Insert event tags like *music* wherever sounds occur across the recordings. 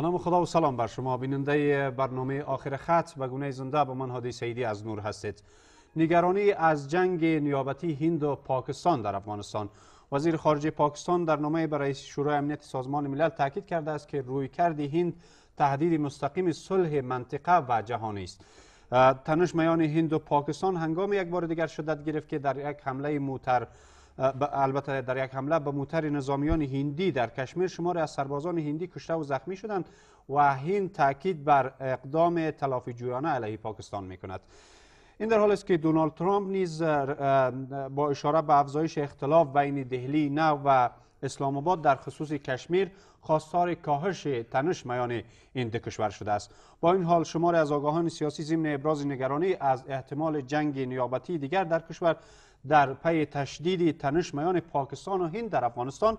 نام خدا و سلام بر شما. بیننده برنامه آخر خط به گونه زنده به من هادی سیدی از نور هستید. نگرانی از جنگ نیابتی هند و پاکستان در افغانستان. وزیر خارجه پاکستان در نامه به رئیس شورای امنیت سازمان ملل تاکید کرده است که رویکرد هند تهدید مستقیم صلح منطقه و جهانی است. تنش میان هند و پاکستان هنگام یک بار دیگر شدت گرفت که در یک حمله موتر البته در یک حمله به موتر نظامیان هندی در کشمیر شمار از سربازان هندی کشته و زخمی شدند و هند تاکید بر اقدام تلافی جویانه علیه پاکستان می کند این در حال است که دونالد ترامپ نیز با اشاره به افزایش اختلاف بین دهلی نو و اسلام آباد در خصوص کشمیر خواستار کاهش تنش میان این دو کشور شده است. با این حال شمار از آگاهان سیاسی ضمن ابراز نگرانی از احتمال جنگ نیابتی دیگر در کشور در پی تشدید تنش میان پاکستان و هند در افغانستان.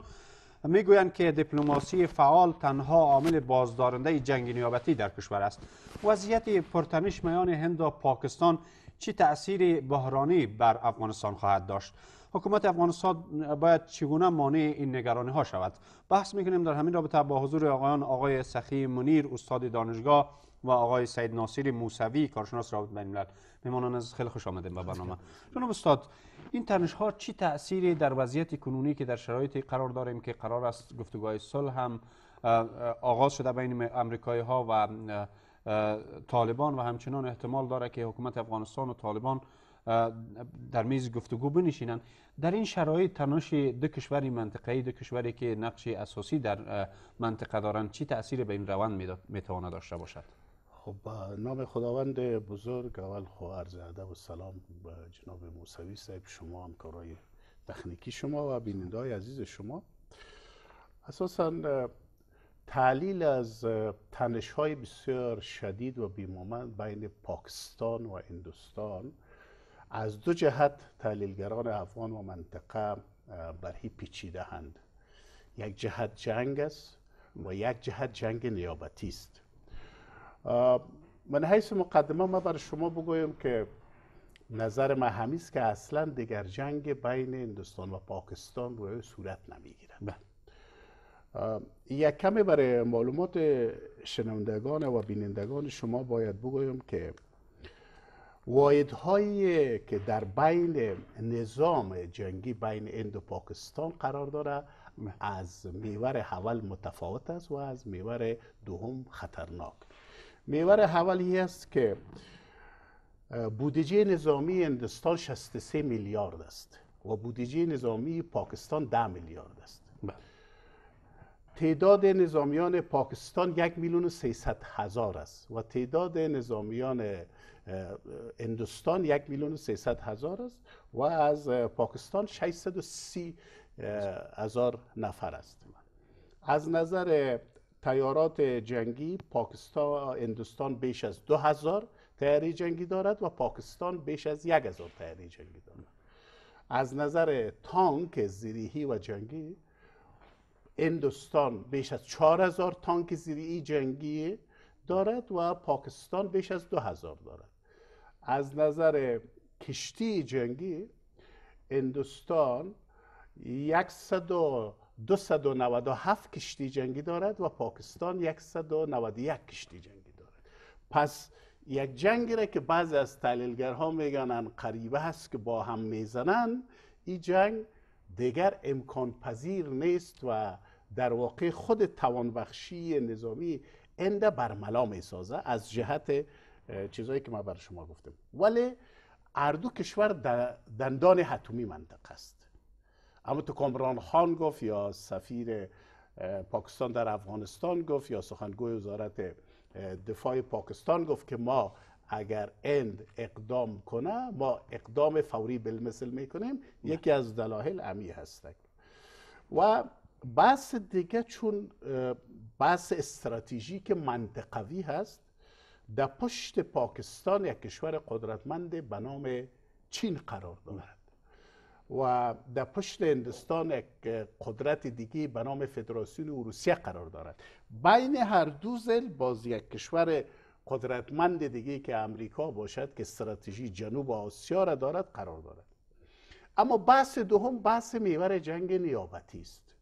می‌گویند که دیپلماسی فعال تنها عامل بازدارنده جنگ نیابتی در کشور است. وضعیت پرتنش میان هند و پاکستان چه تأثیر بحرانی بر افغانستان خواهد داشت؟ حکومت افغانستان باید چگونه مانع این نگرانی ها شود؟ بحث می‌کنیم در همین رابطه با حضور آقایان آقای سخی منیر استاد دانشگاه و آقای سید ناصر موسوی کارشناس رابط بین الملل. میمانان از خیلی خوش آمدیم به برنامه. جناب استاد این تنش ها چی تأثیری در وضعیت کنونی که در شرایطی قرار داریم که قرار است گفتگوهای صلح هم آغاز شده بین امریکایی ها و طالبان و همچنان احتمال داره که حکومت افغانستان و طالبان در میز گفتگو بنشینند در این شرایط تنش دو کشوری منطقه‌ای دو کشوری که نقش اساسی در منطقه دارند چی تأثیر به این روند می‌تواند داشته باشد؟ خب نام خداوند بزرگ اول خو عرض ادب و سلام به جناب موسوی صاحب شما همکارای تکنیکی شما و بیننده عزیز شما. اساسا تعلیل از تنش های بسیار شدید و بیمومند بین پاکستان و هندوستان از دو جهت تحلیلگران افغان و منطقه برهی پیچیده هند یک جهت جنگ است و یک جهت جنگ نیابتی است. من حیث مقدمه ما بر شما بگویم که نظر ما همیست که اصلا دیگر جنگ بین هندوستان و پاکستان روی صورت نمی‌گیره بله. یک کمی برای معلومات شنوندگان و بینندگان شما باید بگویم که واحدهایی که در بین نظام جنگی بین هند و پاکستان قرار داره از میور اول متفاوت است و از میور دوم خطرناک میور اولی است که بودجه نظامی هندوستان 63 میلیارد است و بودجه نظامی پاکستان 10 میلیارد است بله. تعداد نظامیان پاکستان یک میلیون و سیصد هزار است و تعداد نظامیان هندوستان یک میلیون و سیصد هزار است و از پاکستان 630 هزار نفر است از نظر تیارات جنگی پاکستان هندوستان بیش از دو هزار تیاری جنگی دارد و پاکستان بیش از یک هزار تیاری جنگی دارد. از نظر تانک زیریهی و جنگی هندوستان بیش از چهار هزار تانک زیریهی جنگی دارد و پاکستان بیش از دو هزار دارد. از نظر کشتی جنگی هندوستان و 297 کشتی جنگی دارد و پاکستان 191 کشتی جنگی دارد. پس یک جنگی را که بعضی از تحلیلگرها میگنن قریبه هست که با هم می‌زنن این جنگ دیگر امکان پذیر نیست و در واقع خود توانبخشی نظامی انده برملا می‌سازه از جهت چیزایی که ما بر شما گفتم. ولی اردو کشور دندان حتومی منطقه است. اما تو کامران خان گفت یا سفیر پاکستان در افغانستان گفت یا سخنگوی وزارت دفاع پاکستان گفت که ما اگر اند اقدام کنه ما اقدام فوری بالمثل می‌کنیم. یکی از دلایل امی هستند و بحث دیگه چون بحث استراتژیک منطقوی هست در پشت پاکستان یک کشور قدرتمند به نام چین قرار دارد. و در پشت هندوستان یک قدرت دیگه به نام فدراسیون اروسیه قرار دارد. بین هر دو زل باز یک کشور قدرتمند دیگه که امریکا باشد که استراتژی جنوب آسیا را دارد قرار دارد. اما بحث دوم بحث میور جنگ نیابتی است.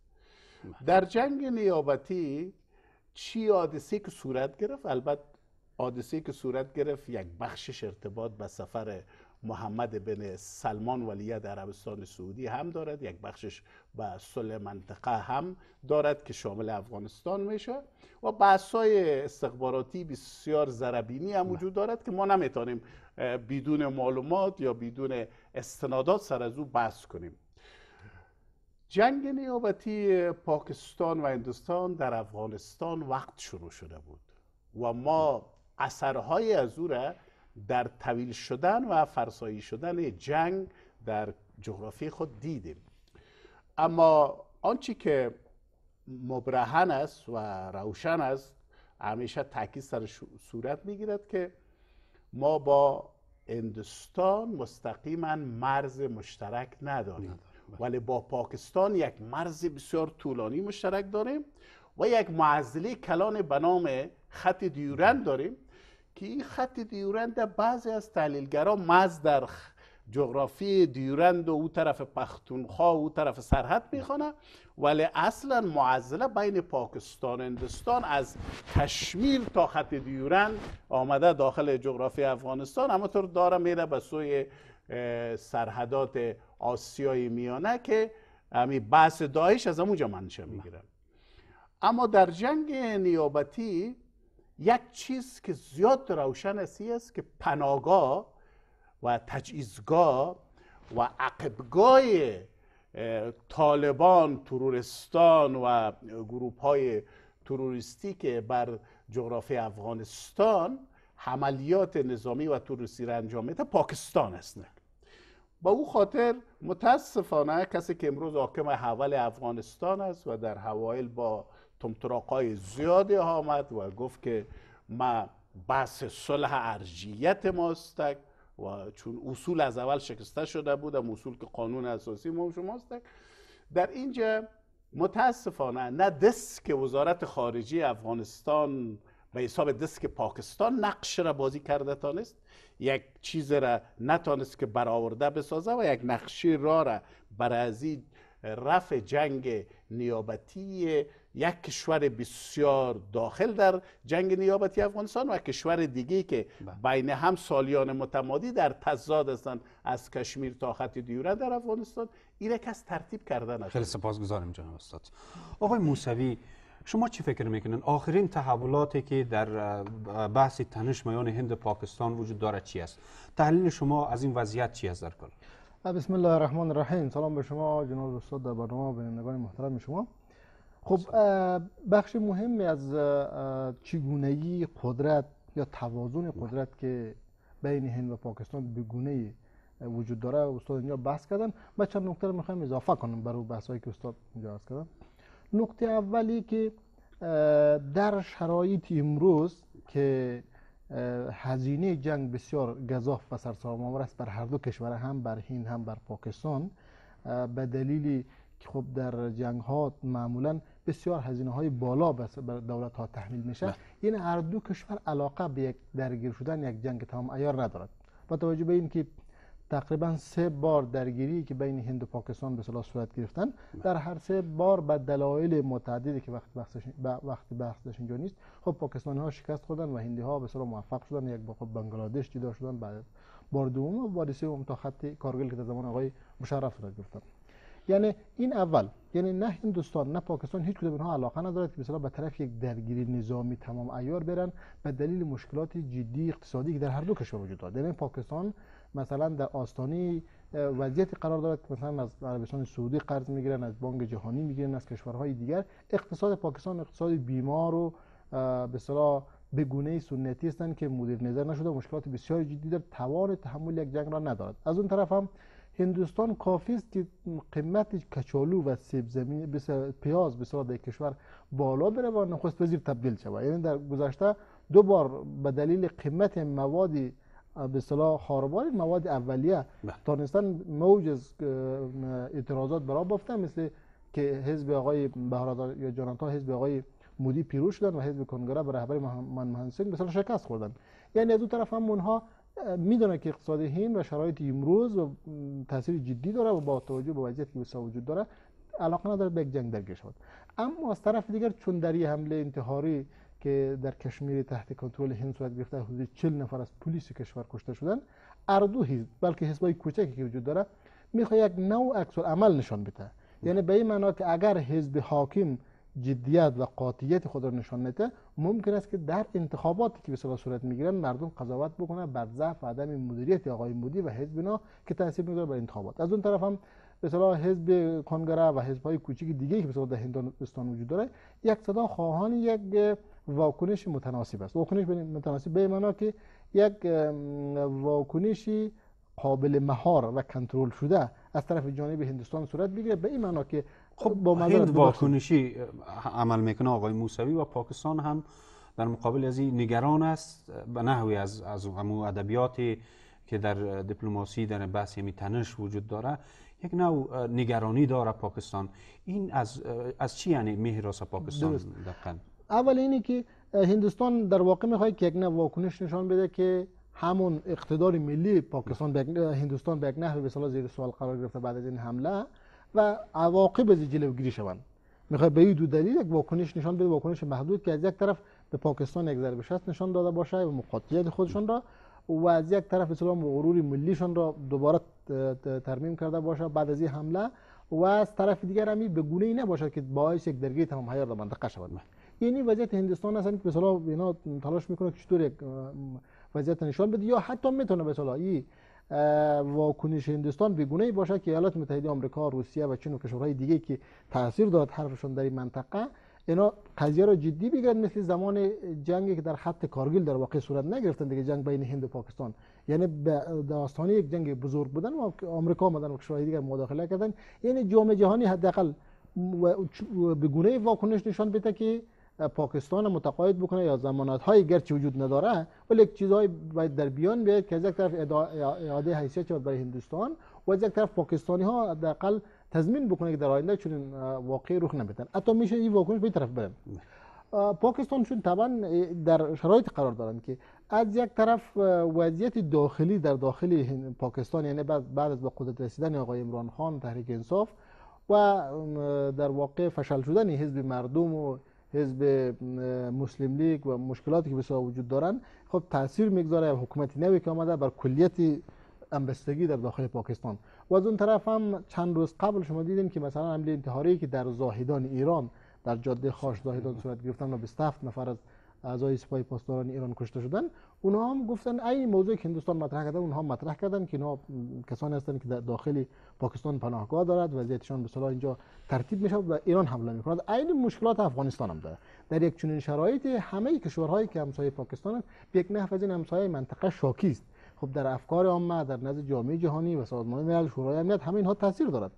در جنگ نیابتی چی حادثه که صورت گرفت؟ البته حادثه که صورت گرفت یک بخشش ارتباط به سفر محمد بن سلمان ولیت عربستان سعودی هم دارد یک بخشش به صلح منطقه هم دارد که شامل افغانستان میشه. و بحث های استخباراتی بسیار زربینی هم وجود دارد که ما نمی‌تونیم بدون معلومات یا بدون استنادات سر از او بحث کنیم. جنگ نیابتی پاکستان و هندوستان در افغانستان وقت شروع شده بود و ما اثرهای از او را در طویل شدن و فرسایی شدن جنگ در جغرافی خود دیدیم. اما آنچه که مبرهن است و روشن است همیشه تاکید سر صورت می‌گیرد که ما با هندوستان مستقیما مرز مشترک نداریم. ولی با پاکستان یک مرز بسیار طولانی مشترک داریم و یک معزله کلان به نام خط دیورند داریم. که این خط دیورند بعضی از تحلیلگرا مز در جغرافی دیورند و او طرف پختونخوا و او طرف سرحد می‌خوانه. ولی اصلا معزله بین پاکستان و هندوستان از کشمیر تا خط دیورند آمده داخل جغرافی افغانستان. اما طور داره میره به سوی سرحدات آسیای میانه که همی بحث داعش از اونجا منشه می‌گیره. اما در جنگ نیابتی یک چیز که زیاد روشن است که پناهگاه و تجهیزگاه و عقبگاه طالبان ترورستان و گروپ های تروریستی که بر جغرافی افغانستان حملیات نظامی و تروریستی را انجام میده پاکستان است با او خاطر متاسفانه کسی که امروز حاکم حول افغانستان است و در حوایل با تمتراقای زیادی آمد و گفت که ما بحث صلح ارجیت ماست و چون اصول از اول شکسته شده بود اصول که قانون اساسی ما شماست در اینجا متاسفانه نه دست وزارت خارجی افغانستان به حساب دست پاکستان نقش را بازی کرده تانست یک چیز را نتانست که برآورده بسازه و یک نقشی را را برای رفع جنگ نیابتی یک کشور بسیار داخل در جنگ نیابتی افغانستان و کشور دیگه که بله. بین هم سالیان متمادی در تضاد هستند از کشمیر تا خط دیوره در افغانستان این کس ترتیب کردن خیلی سپاسگزارم جناب استاد. آقای موسوی شما چی فکر می‌کنن آخرین تحولاتی که در بحث تنش میان هند و پاکستان وجود دارد چی است؟ تحلیل شما از این وضعیت چی است در کل؟ بسم الله الرحمن الرحیم. سلام به شما جناب استاد در برنامه بینندگان محترم شما. خب بخش مهمی از چگونگی قدرت یا توازن قدرت که بین هند و پاکستان به گونه وجود داره استاد اینجا بحث کردن. من چند نکته رو اضافه کنم برای بحث هایی که استاد اینجا عرض کردن. نکته اولی که در شرایط امروز که هزینه جنگ بسیار گذاف و سرسام است بر هر دو کشور هم بر هند هم بر پاکستان به دلیلی که خب در جنگ ها معمولا بسیار هزینه های بالا بر دولت ها تحمیل میشه بله. این هر دو کشور علاقه به یک درگیر شدن یک جنگ تمام ایار ندارد با توجه به اینکه تقریبا سه بار درگیری که بین هند و پاکستان به صورت گرفتن بله. در هر سه بار به دلایل متعددی که وقت بحثش وقتی بحثش اینجا نیست خب پاکستانی ها شکست خوردن و هندی ها به موفق شدن یک با خب بنگلادش جدا شدن بعد بار دوم و حادثه تا خط کارگل که در زمان آقای مشرف صورت گرفتن یعنی این اول یعنی نه هندوستان نه پاکستان هیچ کدوم اینها علاقه ندارد که مثلا به طرف یک درگیری نظامی تمام ایار برن به دلیل مشکلات جدی اقتصادی که در هر دو کشور وجود دارد. یعنی پاکستان مثلا در آستانه وضعیتی قرار دارد که مثلا از عربستان سعودی قرض می‌گیرن از بانک جهانی می‌گیرن از کشورهای دیگر. اقتصاد پاکستان اقتصاد بیمار و به اصطلاح به گونه سنتی هستند که مدیر نظر نشده مشکلات بسیار جدی در توان تحمل یک جنگ را ندارد. از اون طرف هم هندوستان کافی است که قیمت کچالو و سیب زمین پیاز به در کشور بالا بره و نخست وزیر تبدیل شود یعنی در گذشته دو بار به دلیل قیمت مواد به اصطلاح مواد اولیه بله. تانستن موج از اعتراضات برا بافتن مثل که حزب آقای بهرادار یا جانتا حزب آقای مودی پیروز شدن و حزب کنگره به رهبری محمد حسین مثلا شکست خوردن یعنی از دو طرف هم اونها می‌دونه که اقتصاد هند و شرایط امروز و تاثیر جدی داره و با توجه به وضعیتی که وجود داره علاقه نداره به یک جنگ درگیر شود اما از طرف دیگر چون در یه حمله انتحاری که در کشمیر تحت کنترل هند صورت گرفته حدود 40 نفر از پلیس کشور کشته شدن اردو حزب بلکه حزبای کوچکی که وجود داره می‌خواد یک نوع عکس عمل نشان بده. یعنی به این معنا که اگر حزب حاکم جدیت و قاطعیت خود را نشان نده ممکن است که در انتخاباتی که به صورت می‌گیرن مردم قضاوت بکنه بر ضعف و عدم مدیریت آقای مودی و حزب اینا که تاثیر می‌گذاره بر انتخابات. از اون طرف هم به اصطلاح حزب کنگره و حزب های کوچیک دیگه که به در هندوستان وجود داره یک صدا خواهان یک واکنش متناسب است. واکنش متناسب به معنا که یک واکنشی قابل مهار و کنترل شده از طرف جانب هندوستان صورت بگیره به این معنا که خب با هند واکنشی عمل می‌کنه آقای موسوی و پاکستان هم در مقابل از این نگران است به نحوی از از ادبیاتی که در دیپلماسی در بحث می تنش وجود داره یک نوع نگرانی داره پاکستان. این از از چی یعنی مهراس پاکستان دقیقا اول اینی که هندوستان در واقع می‌خواد که یک نوع واکنش نشان بده که همون اقتدار ملی پاکستان به هندوستان به یک نحو به زیر سوال قرار گرفته بعد از این حمله. و عواقب از جلوگیری شوند. می‌خواد به این دو دلیل یک واکنش نشان بده واکنش محدود که از یک طرف به پاکستان یک ضربه شست نشان داده باشه و مقاطعیت خودشون را و از یک طرف اسلام غرور ملیشون را دوباره ترمیم کرده باشه بعد از این حمله و از طرف دیگر همی به گونه ای نباشه که باعث یک درگیری تمام حیار در منطقه شود. یعنی وضعیت هندوستان هستن که به اینا تلاش می‌کنه که چطور یک وضعیت نشان بده یا حتی می‌تونه به این واکنش هندوستان بگونه ای باشه که ایالات متحده آمریکا روسیه و چین و کشورهای دیگه که تاثیر دارد حرفشون در این منطقه اینا قضیه را جدی بگیرن مثل زمان جنگی که در خط کارگیل در واقع صورت نگرفتن دیگه جنگ بین هند و پاکستان. یعنی به داستان یک جنگ بزرگ بودن و آمریکا آمدن و کشورهای دیگر مداخله کردن. یعنی جامعه جهانی حداقل به گونه واکنش نشان بده که پاکستان متقاعد بکنه یا زمانت های گرچه وجود نداره ولی یک چیزهای باید در بیان بیاد که از یک طرف اعاده حیثیت شود برای هندوستان و از یک طرف پاکستانی ها حداقل تضمین بکنه که در آینده چون واقعی رخ نمیدن. حتی میشه این واکنش به طرف برن پاکستان چون طبعا در شرایط قرار دارن که از یک طرف وضعیت داخلی در داخل پاکستان یعنی بعد از به قدرت رسیدن آقای عمران خان تحریک انصاف و در واقع فشل شدن حزب مردم و حزب مسلم لیگ و مشکلاتی که بسیار وجود دارن خب تاثیر می‌گذاره حکومت نوی که آمده بر کلیت امبستگی در داخل پاکستان. و از اون طرف هم چند روز قبل شما دیدیم که مثلا حمله انتحاری که در زاهدان ایران در جاده خاش زاهدان صورت گرفتن و 27 نفر از اعضای سپاه پاسداران ایران کشته شدن. اونها هم گفتن این موضوع که هندوستان مطرح کردن اونها مطرح کردن که اینا کسانی هستند که در داخل پاکستان پناهگاه دارد وضعیتشان به اینجا ترتیب میشه و ایران حمله می‌کند. این مشکلات افغانستان هم داره. در یک چنین شرایط همه کشورهایی که همسایه پاکستان به یک نحو این همسایه منطقه شاکی است. خب در افکار عامه در نزد جامعه جهانی و سازمان ملل شورای امنیت همه اینها تاثیر دارد.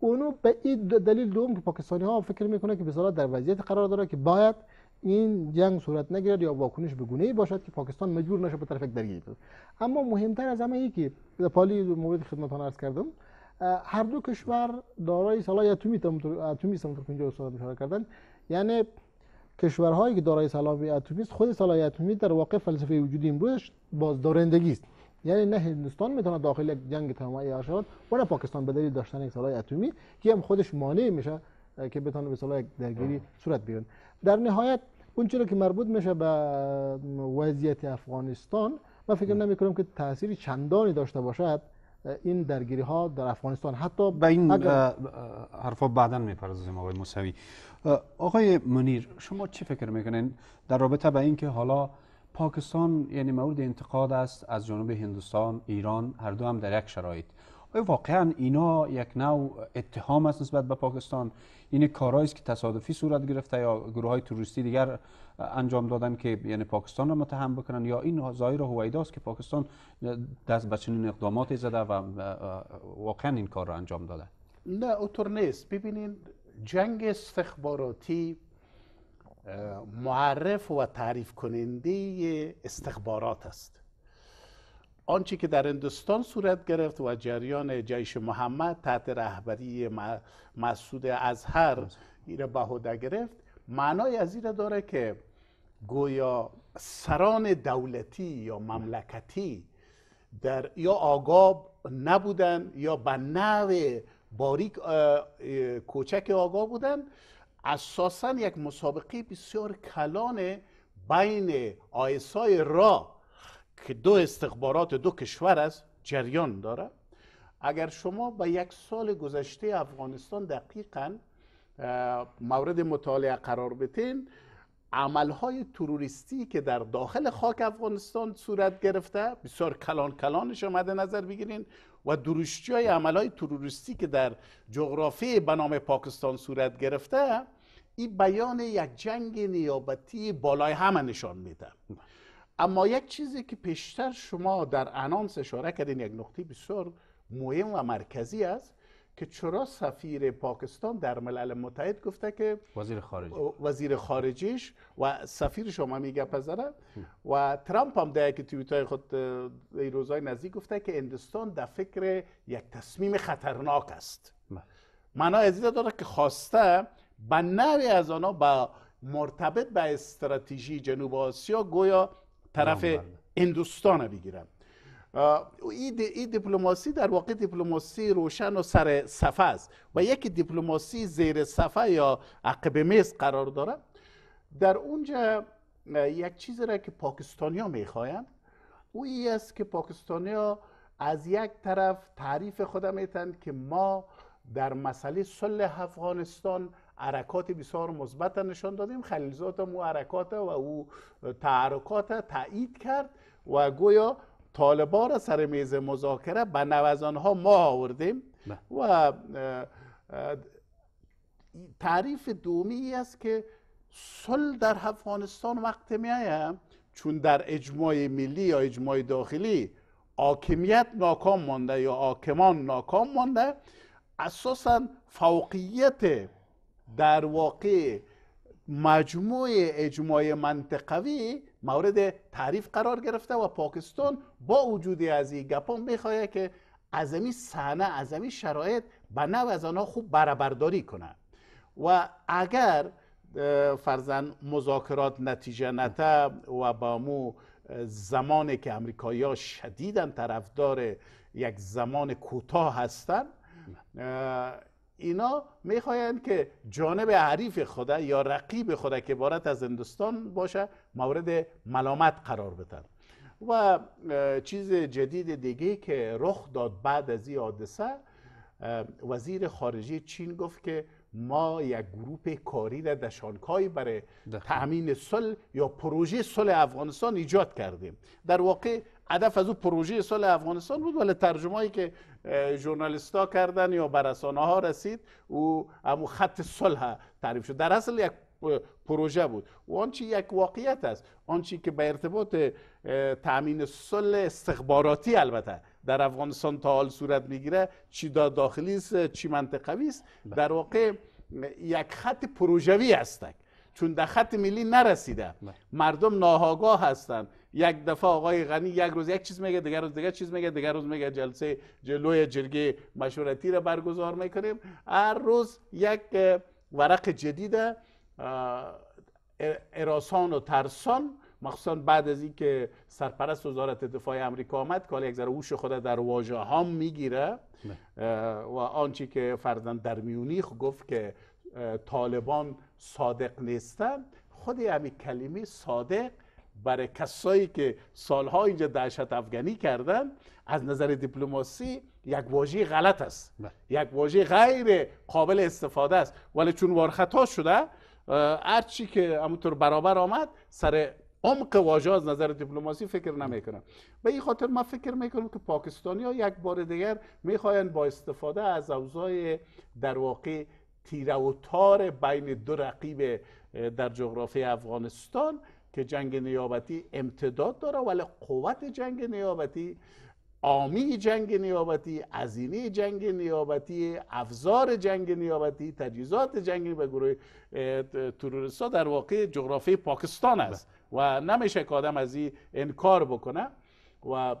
اونو به این دلیل دوم که پاکستانی ها فکر می‌کنه که به در وضعیت قرار داره که باید این جنگ صورت نگیرد یا واکنش به گونه ای باشد که پاکستان مجبور نشه به طرف یک درگیری اما مهمتر از همه ای که پالی مورد خدمتتون عرض کردم هر دو کشور دارای سلاح اتمی اتمی است که اینجا استاد اشاره کردن. یعنی کشورهایی که دارای سلاح اتمی است خود سلاح اتمی در واقع فلسفه وجودی امروزش بازدارندگی است. یعنی نه هندوستان می‌تونه داخل یک جنگ تمامی شود و نه پاکستان به دلیل داشتن یک سلاح اتمی که هم خودش مانع میشه که بتونه به صلاح یک درگیری صورت بگیره در نهایت اون چیزی که مربوط میشه به وضعیت افغانستان من فکر نمی کنم که تاثیری چندانی داشته باشد این درگیری ها در افغانستان. حتی به این اگر... حرفا بعدا می‌پردازیم آقای موسوی. آقای منیر شما چی فکر می‌کنین در رابطه به اینکه حالا پاکستان یعنی مورد انتقاد است از جنوب هندوستان ایران هر دو هم در یک شرایط. آیا واقعا اینا یک نوع اتهام است نسبت به پاکستان. این کارهایی است که تصادفی صورت گرفته یا گروه های توریستی دیگر انجام دادن که یعنی پاکستان را متهم بکنن یا این ظاهر هویدا است که پاکستان دست به چنین اقداماتی زده و واقعا این کار را انجام داده. نه اوتور نیست. ببینید جنگ استخباراتی معرف و تعریف کننده استخبارات است. آنچه که در هندوستان صورت گرفت و جریان جیش محمد تحت رهبری مسعود ازهر ایره بهوده گرفت معنای از این داره که گویا سران دولتی یا مملکتی در یا آگاب نبودن یا به نوع باریک کوچک آگاه بودن اساسا یک مسابقه بسیار کلان بین آیسای را که دو استخبارات دو کشور است جریان داره. اگر شما به یک سال گذشته افغانستان دقیقا مورد مطالعه قرار بتین عملهای تروریستی که در داخل خاک افغانستان صورت گرفته بسیار کلان کلانش مد نظر بگیرین و درشتی های عملهای تروریستی که در جغرافی به پاکستان صورت گرفته این بیان یک جنگ نیابتی بالای همه نشان میده. اما یک چیزی که پیشتر شما در انانس اشاره کردین یک نقطه بسیار مهم و مرکزی است که چرا سفیر پاکستان در ملل متحد گفته که وزیر خارجه. وزیر خارجیش و سفیر شما میگه پذره و ترامپ هم در یک توییت های خود این روزهای نزدیک گفته که هندوستان در فکر یک تصمیم خطرناک است. بله. معنا از داره که خواسته به نوعی از آنها با مرتبط به استراتژی جنوب آسیا گویا طرف. هندوستان بگیرن اه، این دی- این دیپلماسی در واقع دیپلماسی روشن و سر صفحه است. و یک دیپلماسی زیر صفحه یا عقب میز قرار داره. در اونجا یک چیزی را که پاکستانیا می‌خواین او ای است که پاکستانیا از یک طرف تعریف خود میتن که ما در مسئله صلح افغانستان حرکات بسیار مثبت نشان دادیم خلیلزاد هم او حرکات و او تحرکات تایید کرد و گویا طالبان را سر میز مذاکره به نوزان ها ما آوردیم بله. و تعریف دومی ای است که صلح در افغانستان وقت میآید چون در اجماع ملی یا اجماع داخلی حاکمیت ناکام مانده یا حاکمان ناکام مانده اساسا فوقیت در واقع مجموع اجماع منطقوی مورد تعریف قرار گرفته و پاکستان با وجود از این گپا می‌خواهد که از این صحنه از شرایط به نوع از آنها خوب برابرداری کنه و اگر فرزن مذاکرات نتیجه نته و با مو زمانی که امریکایی ها شدیدن طرفدار یک زمان کوتاه هستن اه، اینا می‌خواهند که جانب حریف خود یا رقیب خود که عبارت از هندوستان باشه مورد ملامت قرار بدن و چیز جدید دیگه که رخ داد بعد از این حادثه وزیر خارجه چین گفت که ما یک گروپ کاری را در شانگهای برای. تأمین صلح یا پروژه صلح افغانستان ایجاد کردیم در واقع هدف از او پروژه صلح افغانستان بود. ولی ترجمه‌ای که ژورنالیستا کردن یا به رسانه ها رسید او همو خط صلح تعریف شد. در اصل یک پروژه بود. و آنچه یک واقعیت است. آنچه که به ارتباط اه، تأمین صلح استخباراتی البته در افغانستان تا حال صورت می‌گیره چی دا داخلی است چی منطقوی است. در واقع یک خط پروژوی هستند چون در خط ملی نرسیده. بله. مردم ناهاگاه هستن یک دفعه آقای غنی یک روز یک چیز میگه دیگر روز دیگر چیز میگه دیگر روز میگه جلسه جلوی جرگه مشورتی را برگزار می‌کنیم. هر روز یک ورق جدید اراسان و ترسان مخصوصا بعد از اینکه سرپرست وزارت دفاع امریکا آمد که یک ذره هوش خود در واژه ها می‌گیره. و آنچه که فرزن در میونیخ گفت که طالبان صادق نیستن. خود همین کلمه صادق برای کسایی که سالها اینجا دهشت افغانی کردن از نظر دیپلماسی یک واژه غلط است. بله. یک واژه غیر قابل استفاده است. ولی چون وارخطا شده اه، هر چی که همونطور برابر آمد سر عمق واژه از نظر دیپلماسی فکر نمی‌کنم. به این خاطر من فکر می‌کنم که پاکستانی ها یک بار دیگر می‌خواهند با استفاده از اوضاع در واقع تیره و تار بین دو رقیب در جغرافی افغانستان که جنگ نیابتی امتداد داره ولی قوت جنگ نیابتی آمی جنگ نیابتی هزینه جنگ نیابتی افزار جنگ نیابتی تجهیزات جنگی به گروه تروریستا در واقع جغرافی پاکستان است و نمیشه که آدم از این انکار بکنه و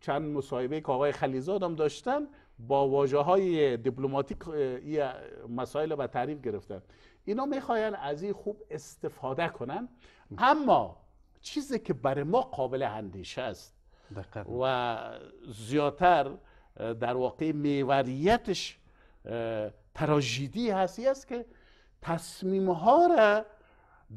چند مصاحبه که آقای خلیزاد هم داشتن با واجه های دیپلماتیک مسائل به تعریف گرفتن. اینا می‌خواین از این خوب استفاده کنن. اما چیزی که برای ما قابل اندیشه است دقیق و زیادتر اه، در واقع میوریتش تراژیدی هستی است که تصمیم ها را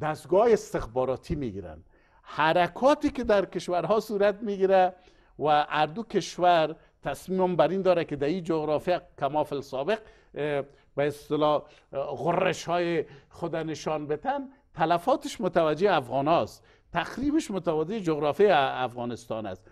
دستگاه استخباراتی می‌گیرن. حرکاتی که در کشورها صورت می‌گیره و اردو کشور تصمیم بر این داره که در این جغرافیا کمافل سابق به اصطلاح غرش های خود نشان بتن. تلفاتش متوجه افغان هاست. تخریبش متوجه جغرافی افغانستان است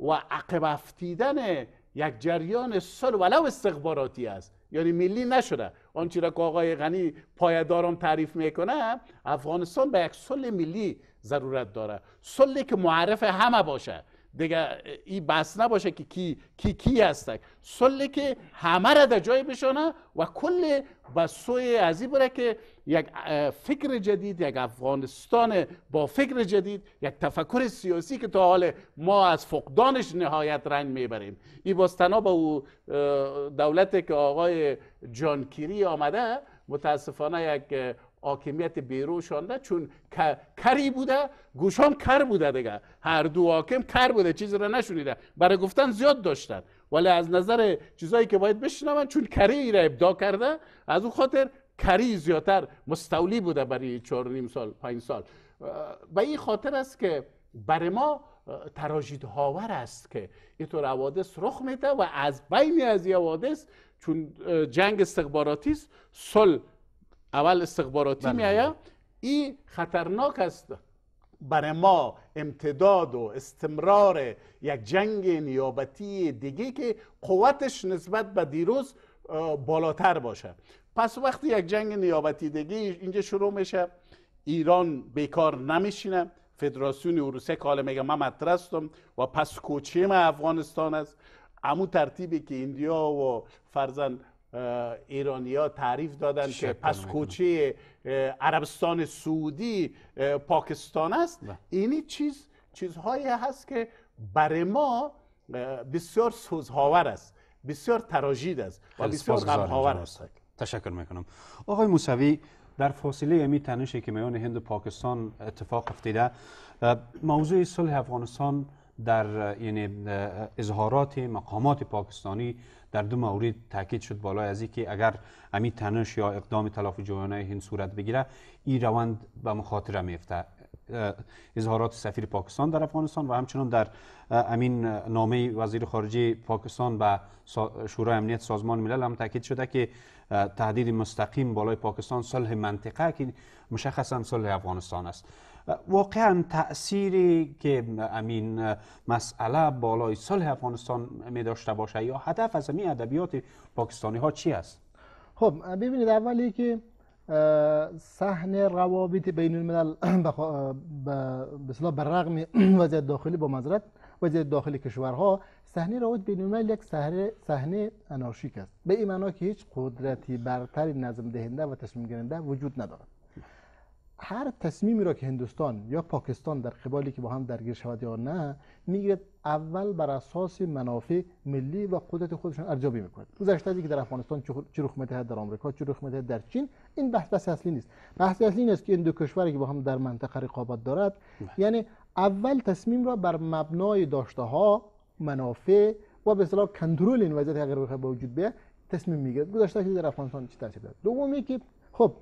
و عقب افتیدن یک جریان سل ولو استخباراتی است یعنی ملی نشده. آنچه را که آقای غنی پایداران تعریف می‌کنه افغانستان به یک سل ملی ضرورت داره. سلی که معرف همه باشه. دیگه این بس نباشه که کی کی, کی هسته سلی که همه را در جای بشانه و کل بسوی ازی بره که یک فکر جدید یک افغانستان با فکر جدید یک تفکر سیاسی که تا حال ما از فقدانش نهایت رنگ می‌بریم. این باستنا با او دولت که آقای جانکیری آمده متاسفانه یک حاکمیت بیرو شانده چون کری بوده گوشان کر بوده دیگه. هر دو حاکم کر بوده چیزی را نشونیده برای گفتن زیاد داشتن. ولی از نظر چیزایی که باید بشنون چون کری را ابدا کرده از اون خاطر کری زیادتر مستولی بوده برای چهار نیم سال پنج سال. به این خاطر است که برای ما تراژید هاور است که اینطور حوادث رخ میده و از بین از حوادث چون جنگ استخباراتی است صلح اول استخباراتی بله. میآید. این خطرناک است. برای ما امتداد و استمرار یک جنگ نیابتی دیگه که قوتش نسبت به دیروز بالاتر باشه. پس وقتی یک جنگ نیابتی دیگه اینجا شروع میشه ایران بیکار نمیشینه. فدراسیون اروسیه که حالا میگه من مطرستم و پس کوچیم افغانستان است. امو ترتیبی که ایندیا و فرزن ایرانیا تعریف دادن که پس کوچه عربستان سعودی پاکستان است. اینی چیز چیزهایی هست که برای ما بسیار سوزهاور است بسیار تراژید است و بسیار غمهاور است. تشکر می‌کنم. آقای موسوی در فاصله امی تنشی که میان هند و پاکستان اتفاق افتیده موضوع صلح افغانستان در یعنی اظهارات مقامات پاکستانی در دو مورد تاکید شد بالای از که اگر امی تنش یا اقدام تلافی جویانه هند صورت بگیره این روند به مخاطره میفته. اظهارات سفیر پاکستان در افغانستان و همچنان در امین نامه وزیر خارجه پاکستان به شورای امنیت سازمان ملل هم تاکید شده که تهدید مستقیم بالای پاکستان صلح منطقه که مشخصا صلح افغانستان است. واقعا تأثیری که امین مسئله بالای صلح افغانستان می داشته باشه یا هدف از این ادبیات پاکستانی ها چی است؟ خب ببینید اولی که صحن روابط بین الملل *clears throat* به به رغم *clears throat* وضعیت داخلی با مزرد وضعیت داخلی کشورها صحنه روابط بین الملل یک صحنه انارشیک است. به این معنا که هیچ قدرتی برتر نظم دهنده و تصمیم گیرنده وجود ندارد. هر تصمیمی را که هندوستان یا پاکستان در قبالی که با هم درگیر شود یا نه می‌گیرد اول بر اساس منافع ملی و قدرت خودشان ارزیابی می‌کند گذشته که در افغانستان چه رخ می‌دهد در آمریکا چه رخ می‌دهد در چین این بحث بحث اصلی نیست. بحث اصلی این است که این دو کشوری که با هم در منطقه رقابت دارد. بله. یعنی اول تصمیم را بر مبنای داشته ها منافع و به اصطلاح کنترل این وضعیت اگر بخواد به وجود بیاد تصمیم می‌گیرد. گذشته که در افغانستان چه تاثیر دارد. دومی که خب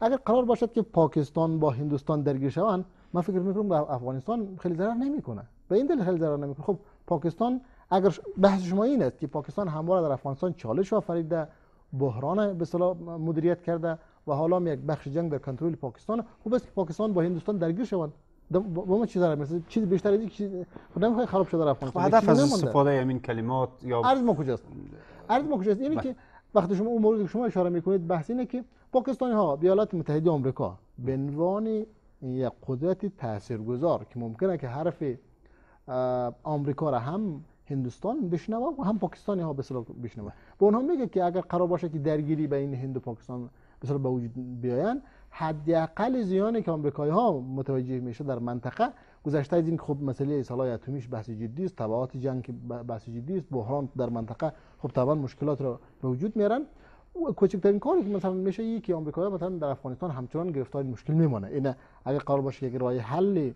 اگر قرار باشد که پاکستان با هندوستان درگیر شوند من فکر می‌کنم به افغانستان خیلی ضرر نمی‌کنه. به این دلیل خیلی ضرر نمی‌کنه. خب پاکستان اگر بحث شما این است که پاکستان همواره در افغانستان چالش آفریده بحران به مدیریت کرده و حالا یک بخش جنگ در کنترل پاکستان. خوب است که پاکستان با هندوستان درگیر شوند. با ما چیز داره مثلا چیز بیشتر از چیز خب نمی‌خواد خراب شده در افغانستان. خب هدف از استفاده این کلمات یا عرض ما کجاست؟ عرض ما کجاست؟ اینی که وقتی شما اون موردی که شما اشاره می‌کنید بحث اینه که پاکستانی ها ایالات متحده آمریکا به عنوان یک قدرت تاثیرگذار که ممکنه که حرف آمریکا را هم هندوستان بشنوه و هم پاکستانی ها به بشنوه. به اونها میگه که اگر قرار باشه که درگیری بین هند و پاکستان به به وجود بیاین حداقل زیانی که آمریکایی ها متوجه میشه در منطقه گذشته از این خب مسئله سلاح اتمیش بحث جدی است تبعات جنگ بحث جدی است بحران در منطقه خب طبعا مشکلات را به وجود میارن. کوچکترین کاری که مثلا میشه یکی آمریکا مثلا در افغانستان همچنان گرفتار مشکل میمونه این اگر قرار باشه یک راه حل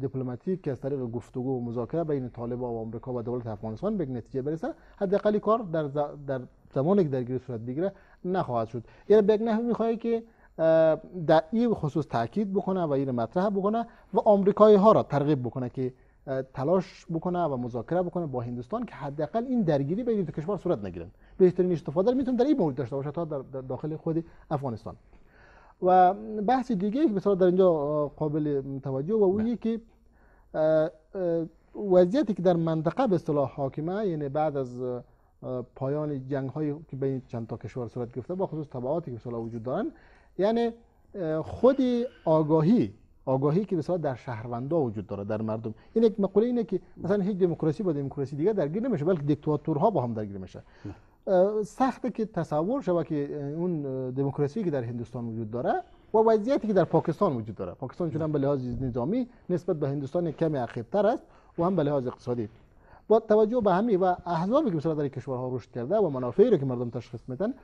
دیپلماتیک که از طریق گفتگو و مذاکره بین طالبان و آمریکا و دولت افغانستان به نتیجه برسه حداقل کار در در زمانی که درگیری صورت بگیره نخواهد شد. یعنی به یک نحوی می‌خواد که در این خصوص تاکید بکنه و این مطرح بکنه و آمریکایی ها را ترغیب بکنه که تلاش بکنه و مذاکره بکنه با هندوستان که حداقل این درگیری بین دو کشور صورت نگیرن. بهترین استفاده می‌تونه در این مورد داشته باشه تا در داخل خود افغانستان. و بحث دیگه که مثلا در اینجا قابل توجه و اونی که وضعیتی که در منطقه به اصطلاح حاکمه یعنی بعد از پایان جنگ هایی که بین چند تا کشور صورت گرفته با خصوص تبعاتی که وجود دارن یعنی خود آگاهی آگاهی که بسیار در شهروندا وجود داره در مردم. این یک مقوله اینه که مثلا هیچ دموکراسی با دموکراسی دیگه درگیر نمیشه بلکه دیکتاتورها با هم درگیر میشه. سخته که تصور شود که اون دموکراسی که در هندوستان وجود داره و وضعیتی که در پاکستان وجود داره. پاکستان چون هم به لحاظ نظامی نسبت به هندوستان کمی عقب‌تر است و هم به لحاظ اقتصادی. با توجه به همین و احزابی که مثلا در کشورها رشد کرده و منافعی رو که مردم تشخیص میدن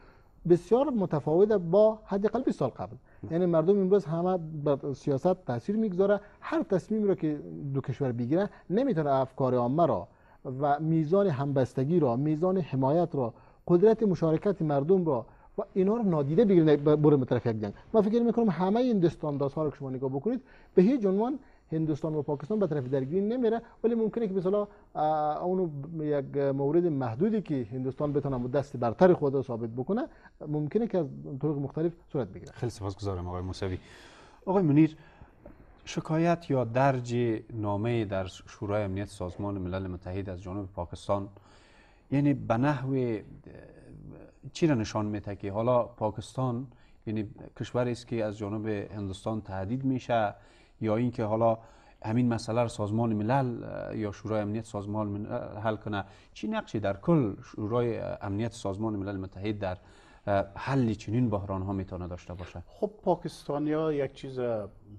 بسیار متفاوت با حداقل 20 سال قبل. یعنی مردم امروز همه بر سیاست تاثیر می‌گذاره. هر تصمیمی رو که دو کشور بگیره نمی‌تونه افکار عامه را و میزان همبستگی را میزان حمایت را قدرت مشارکت مردم را و اینا رو نادیده بگیرن بره طرف یک جنگ من فکر می‌کنم همه این دستانداز ها رو که شما نگاه بکنید به هیچ عنوان هندوستان و پاکستان به طرف درگیری نمیره. ولی ممکنه که مثلا اونو یک مورد محدودی که هندوستان بتونه دست برتر خود ثابت بکنه ممکنه که از طرق مختلف صورت بگیره. خیلی سپاسگزارم آقای موسوی. آقای منیر شکایت یا درج نامه در شورای امنیت سازمان ملل متحد از جانب پاکستان یعنی به نحو چی را نشان میده که حالا پاکستان یعنی کشوری است که از جانب هندوستان تهدید میشه؟ یا اینکه حالا همین مسئله رو سازمان ملل یا شورای امنیت سازمان ملل حل کنه چی نقشی در کل شورای امنیت سازمان ملل متحد در حل چنین بحران ها می‌تونه داشته باشه؟ خب پاکستانیا یک چیز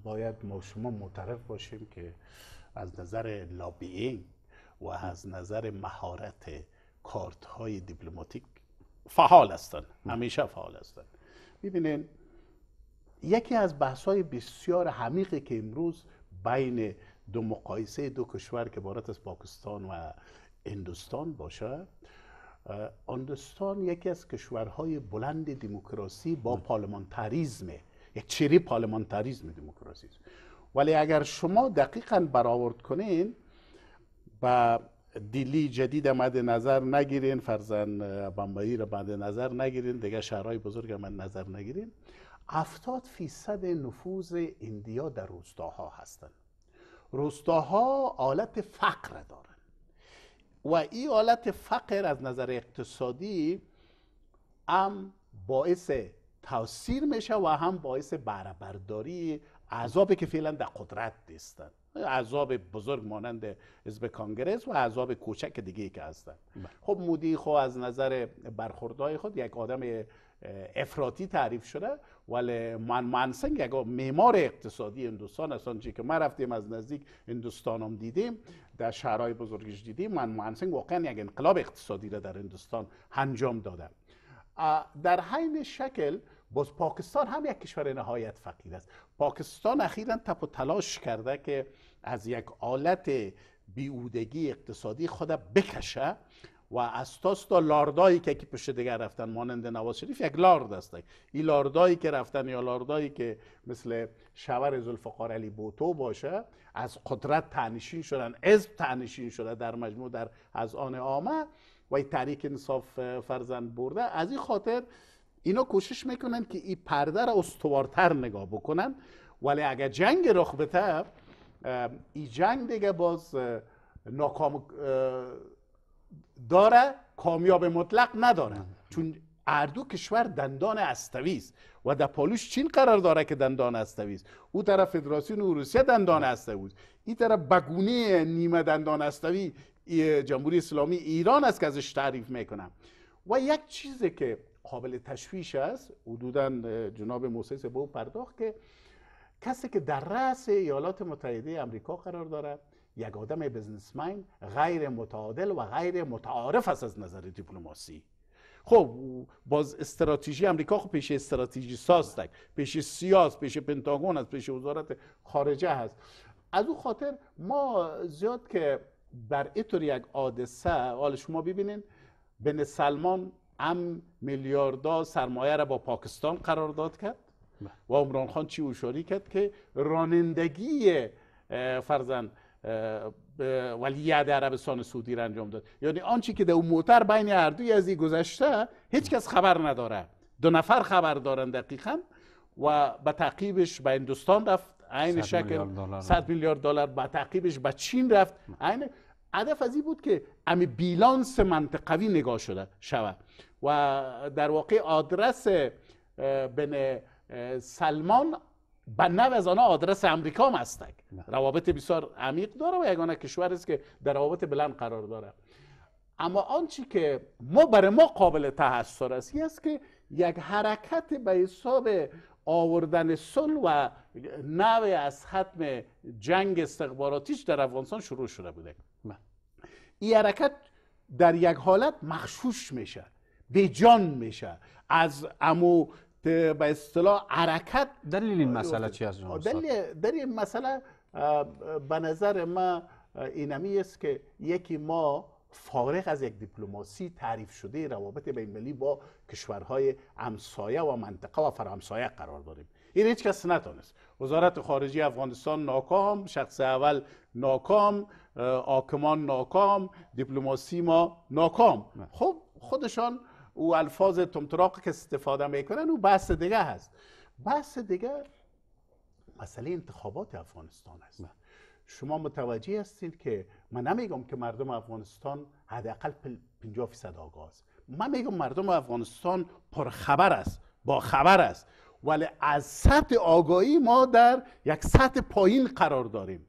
باید ما شما معترف باشیم که از نظر لابیینگ و از نظر مهارت کارت های دیپلماتیک فعال هستند همیشه فعال هستند ببینید یکی از بحث های بسیار حمیقی که امروز بین دو مقایسه دو کشور که عبارت از پاکستان و هندوستان باشه هندوستان یکی از کشورهای بلند دموکراسی با پارلمانتاریزم یک چری پارلمانتاریزم دموکراسی است. ولی اگر شما دقیقا برآورد کنین و دیلی جدید مد نظر نگیرین فرزن بمبایی را مد نظر نگیرین دیگه شهرهای بزرگ مد نظر نگیرین. هفتاد فیصد نفوذ اندیا در روستاها هستند. روستاها آلت فقر دارن و این آلت فقر از نظر اقتصادی هم باعث تاثیر میشه و هم باعث برابرداری عذابی که فعلا در قدرت نیستن عذاب بزرگ مانند حزب کانگرس و عذاب کوچک دیگه که هستن بله. خب مودی خو از نظر برخوردهای خود یک آدم افراطی تعریف شده. ولی من منسنگ یک معمار اقتصادی هندوستان از آنچه که ما رفتیم از نزدیک هندوستان هم دیدیم در شهرهای بزرگش دیدیم. من منسنگ واقعا یک انقلاب اقتصادی را در هندوستان انجام داده در حین شکل باز پاکستان هم یک کشور نهایت فقیر است. پاکستان اخیرا تپ و تلاش کرده که از یک آلت بیودگی اقتصادی خود بکشه. و اساس تا لاردایی که کی پشت دیگر رفتن مانند نواز شریف یک لارد است. این لاردایی که رفتن یا لاردایی که مثل شور زلفقار علی بوتو باشه از قدرت تنشین شدن از تنشین شده در مجموع در از آن آمه و این تحریک انصاف فرزند برده. از این خاطر اینا کوشش می‌کنن که این پرده را استوارتر نگاه بکنن. ولی اگر جنگ رخ بده این جنگ دیگه باز ناکام داره کامیاب مطلق نداره. چون اردو کشور دندان استوی است. و در پالوش چین قرار داره که دندان استوی است. او طرف فدراسیون روسیه دندان استوی است. این طرف بگونه نیمه دندان استوی جمهوری اسلامی ایران است که ازش تعریف می‌کنم. و یک چیزی که قابل تشویش است حدودا جناب موسی سبو پرداخت که کسی که در رأس ایالات متحده امریکا قرار دارد یک آدم بزنسمن غیر متعادل و غیر متعارف است از نظر دیپلماسی. خب باز استراتژی امریکا خب پیش استراتژی ساستک پیش سیاس پیش پنتاگون است پیش وزارت خارجه هست. از او خاطر ما زیاد که بر اینطور یک حادثه حال شما ببینین بن سلمان ام میلیاردها سرمایه را با پاکستان قرار داد کرد و عمران خان چی اشاری کرد که رانندگی فرزن ولی عهد عربستان سعودی را انجام داد. یعنی آنچه که در اون موتر بین هر دوی از گذشته هیچ کس خبر نداره. دو نفر خبر دارن دقیقا و به تعقیبش به هندوستان رفت. عین شکل 100 میلیارد دلار به تعقیبش به چین رفت. عین هدف از این بود که امی بیلانس منطقوی نگاه شده شود. و در واقع آدرس بین سلمان به نو از آنها آدرس امریکا هم هستک روابط بسیار عمیق داره و یگانه کشور است که در روابط بلند قرار داره. اما آنچه که ما برای ما قابل تحسر است است که یک حرکت به حساب آوردن صلح و نوع از ختم جنگ استخباراتیش در افغانستان شروع شده بوده. این حرکت در یک حالت مخشوش میشه به جان میشه. از امو به اصطلاح حرکت دلیل این مسئله چی از دلیل در این مسئله به نظر ما اینمی است که یکی ما فارغ از یک دیپلماسی تعریف شده روابط بین با کشورهای همسایه و منطقه و فرامسایه قرار داریم. این هیچ کس نتونست. وزارت خارجه افغانستان ناکام شخص اول ناکام آکمان ناکام دیپلماسی ما ناکام. خب خودشان او الفاظ تمتراق که استفاده می‌کنن او بحث دیگه هست. بحث دیگه مسئله انتخابات افغانستان است. شما متوجه هستید که من نمیگم که مردم افغانستان حداقل 50 فیصد آگاز من میگم مردم افغانستان پر خبر است با خبر است. ولی از سطح آگاهی ما در یک سطح پایین قرار داریم.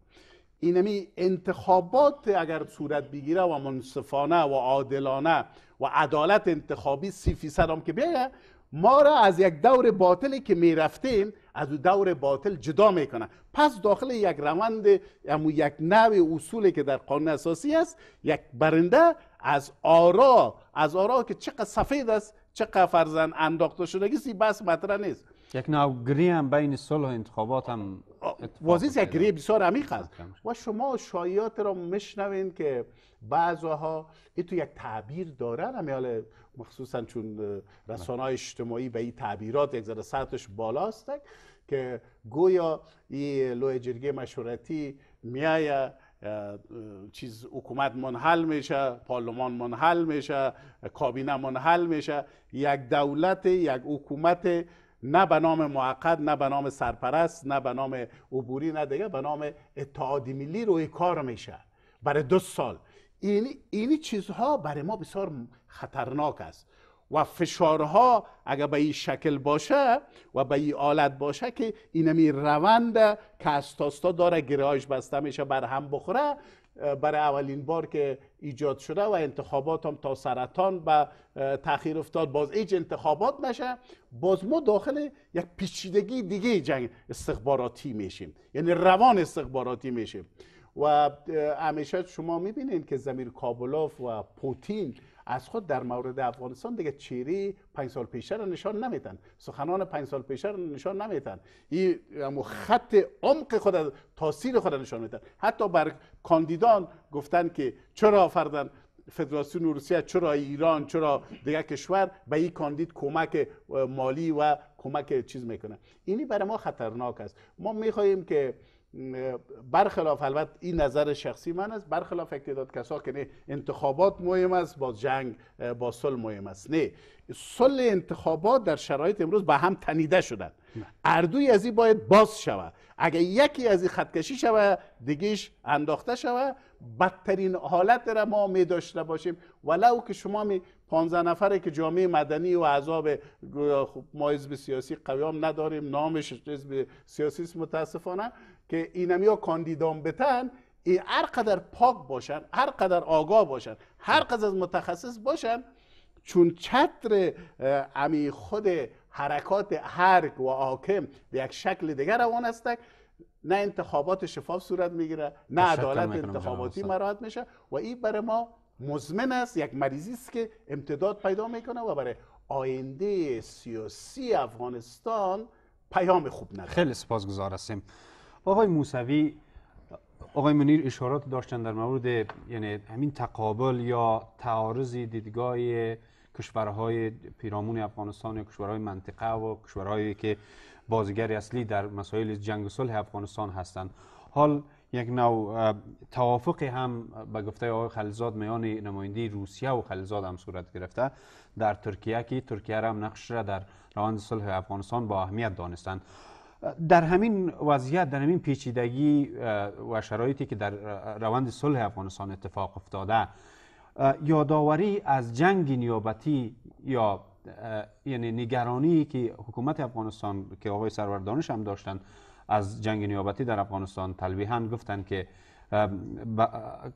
اینمی انتخابات اگر صورت بگیره و منصفانه و عادلانه و عدالت انتخابی سی فیصد هم که بیایه ما را از یک دور باطلی که می رفتیم از او دور باطل جدا می‌کنه. پس داخل یک روند امو یک نوع اصولی که در قانون اساسی است یک برنده از آرا از آرا که چقدر سفید است چقدر فرزن انداخته شدگی سی بس مطرح نیست. یک نوع گری هم بین صلح و انتخابات هم واضح یک گری بسیار عمیق است. و شما شایعات را میشنوین که بعضها این تو یک تعبیر دارن همیال مخصوصا چون رسانه اجتماعی به این تعبیرات یک ذره سطحش بالاست که گویا این لوی جرگه مشورتی میایه چیز حکومت منحل میشه پارلمان منحل میشه کابینه منحل میشه یک دولت یک حکومت نه به نام معقد نه به نام سرپرست نه به نام عبوری نه دیگه به نام اتحادی ملی روی کار میشه. برای دو سال. اینی, اینی چیزها برای ما بسیار خطرناک است. و فشارها اگر به این شکل باشه و به این آلت باشه که اینمی روند که استاستا داره گرایش بسته میشه بر هم بخوره برای اولین بار که ایجاد شده و انتخابات هم تا سرطان به تاخیر افتاد. باز ایج انتخابات نشه. باز ما داخل یک پیچیدگی دیگه جنگ استخباراتی میشیم. یعنی روان استخباراتی میشیم. و همیشه شما می‌بینید که زمیر کابلوف و پوتین از خود در مورد افغانستان دیگه چیری پنج سال پیشه رو نشان نمیتن سخنان پنج سال پیشه رو نشان نمیتن این خط عمق خود تاثیر خود نشان میتن حتی بر کاندیدان گفتن که چرا فردن فدراسیون روسیه چرا ایران چرا دیگه کشور به این کاندید کمک مالی و کمک چیز می‌کنه. اینی برای ما خطرناک است. ما می‌خواهیم که برخلاف البته این نظر شخصی من است برخلاف اقتداد کسا که نه انتخابات مهم است با جنگ با صلح مهم است. نه صلح انتخابات در شرایط امروز به هم تنیده شدن. اردوی از این باید باز شود. اگر یکی از این خطکشی شود دیگهش انداخته شود. بدترین حالت را ما می داشته باشیم. ولو که شما می 15 نفره که جامعه مدنی و عذاب ما حزب سیاسی قویام نداریم نامش حزب سیاسی متاسفانه. که اینمی ها کاندیدان بتن این هر قدر پاک باشن هر قدر آگاه باشن هر قدر متخصص باشن چون چتر امی خود حرکات هرگ و حاکم به یک شکل دیگر روان است نه انتخابات شفاف صورت می‌گیره نه عدالت انتخاباتی مراحت میشه و این برای ما مزمن است یک مریضی است که امتداد پیدا می‌کنه و برای آینده سیاسی افغانستان پیام خوب نداره. خیلی سپاسگزار هستیم. آقای موسوی آقای منیر اشارات داشتن در مورد یعنی همین تقابل یا تعارض دیدگاه کشورهای پیرامون افغانستان یا کشورهای منطقه و کشورهایی که بازیگر اصلی در مسائل جنگ و صلح افغانستان هستند. حال یک نوع توافق هم به گفته آقای خلیزاد میان نماینده روسیه و خلیزاد هم صورت گرفته. در ترکیه که ترکیه هم نقش را در روند صلح افغانستان با اهمیت دانستند. در همین وضعیت در همین پیچیدگی و شرایطی که در روند صلح افغانستان اتفاق افتاده یادآوری از جنگ نیابتی یا یعنی نگرانی که حکومت افغانستان که آقای سروردانش هم داشتند از جنگ نیابتی در افغانستان تلویحا گفتن که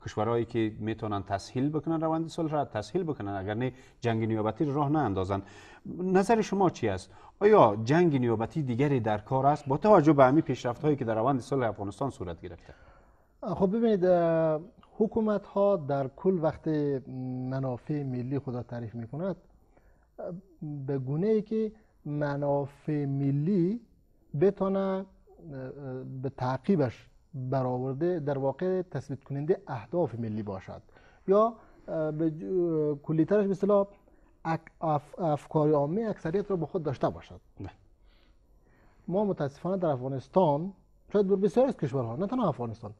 کشورهایی که می‌تونن تسهیل بکنن روند صلح را تسهیل بکنن اگر نه جنگ نیابتی راه نه نظر شما چی است؟ آیا جنگ نیابتی دیگری در کار است؟ با توجه به همین پیشرفت هایی که در روند صلح افغانستان صورت گرفته. خب ببینید حکومت ها در کل وقت منافع ملی خود را تعریف می کند به گونه ای که منافع ملی بتونه به تعقیبش برآورده در واقع تثبیت کننده اهداف ملی باشد. یا به کلیترش به اصطلاح افکار عامه اکثریت را با خود داشته باشد. نه. ما متاسفانه در افغانستان شاید بسیار از کشورها نه تنها افغانستان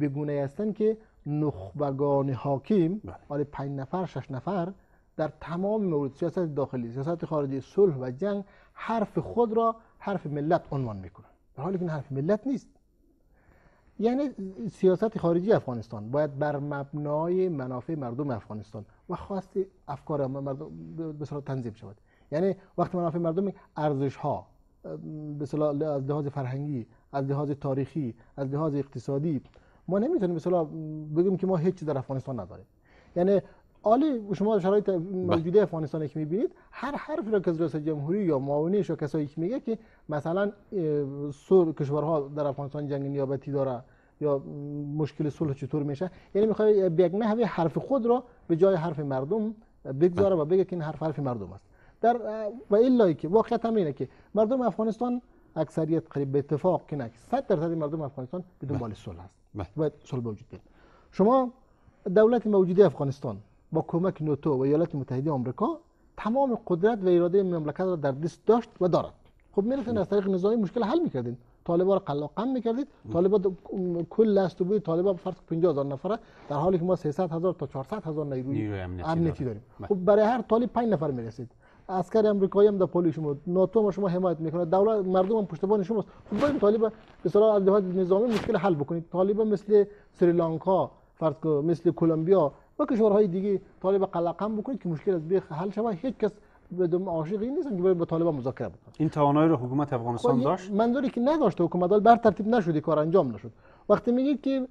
بگونه هستند که نخبگان حاکم حالا پنج نفر شش نفر در تمام مورد سیاست داخلی سیاست خارجی صلح و جنگ حرف خود را حرف ملت عنوان می‌کنند در حالی که این حرف ملت نیست. یعنی سیاست خارجی افغانستان. باید بر مبنای منافع مردم افغانستان. و خواست افکار مردم به تنظیم شود. یعنی وقتی منافع مردم ارزش ها به از لحاظ فرهنگی از لحاظ تاریخی از لحاظ اقتصادی ما نمی‌تونیم مثلا بگیم که ما هیچ در افغانستان نداریم. یعنی عالی شما شرایط موجوده افغانستان که می‌بینید هر حرف را که از رئیس جمهوری یا معاونیش یا کسایی که میگه که مثلا سول کشورها در افغانستان جنگ نیابتی داره یا مشکل صلح چطور میشه یعنی می‌خواد به یک نحوی حرف خود را به جای حرف مردم بگذاره و بگه که این حرف حرف مردم است. در و الا که واقعیت هم اینه که مردم افغانستان اکثریت قریب به اتفاق که نه 100 درصد مردم افغانستان به دنبال صلح است باید صلح وجود بیاد شما دولت موجوده افغانستان با کمک نوتو و ایالات متحده آمریکا تمام قدرت و اراده مملکت را در دست داشت و دارد. خب می‌رفتین از طریق نظامی مشکل حل می‌کردین. طالبان را قلاقم می‌کردید. طالبان کل است بود طالبان فرض 50 هزار نفره در حالی که ما 300 هزار تا 400 هزار نیروی امنیتی داریم. بله. خب برای هر طالب 5 نفر می‌رسید. عسکر امریکایی هم در پلی شما ناتو ما شما حمایت می‌کنه. دولت مردم هم پشتیبان شماست. خب باید طالب به صلاح از لحاظ نظامی مشکل حل بکنید. طالب مثل سریلانکا فرض مثل کلمبیا و کشورهای دیگه طالب قلقم بکنید که مشکل از بیخ حل شود هیچ کس بدون عاشقی نیستن که با طالبان مذاکره بکنن این توانایی رو حکومت افغانستان خب، داشت؟ منظوری که نداشته حکومت بر ترتیب نشد کار انجام نشد. وقتی میگید که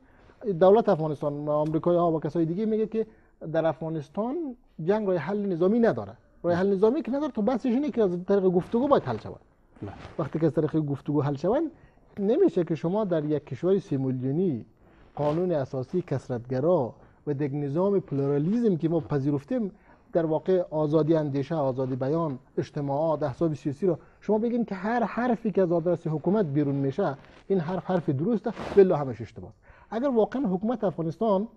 دولت افغانستان آمریکایی ها و کسای دیگه میگه که در افغانستان جنگ راه حل نظامی نداره. راه حل نظامی که نداره تو بحثش اینه که از طریق گفتگو باید حل شود. وقتی که از طریق گفتگو حل شود نمیشه که شما در یک کشور سی میلیونی قانون اساسی کثرت‌گرا و یک نظام پلورالیزم که ما پذیرفتیم در واقع آزادی اندیشه آزادی بیان اجتماعات احزاب سیاسی رو شما بگین که هر حرفی که از آدرس حکومت بیرون میشه این حرف حرف درسته بلا همش اشتباه. اگر واقعا حکومت افغانستان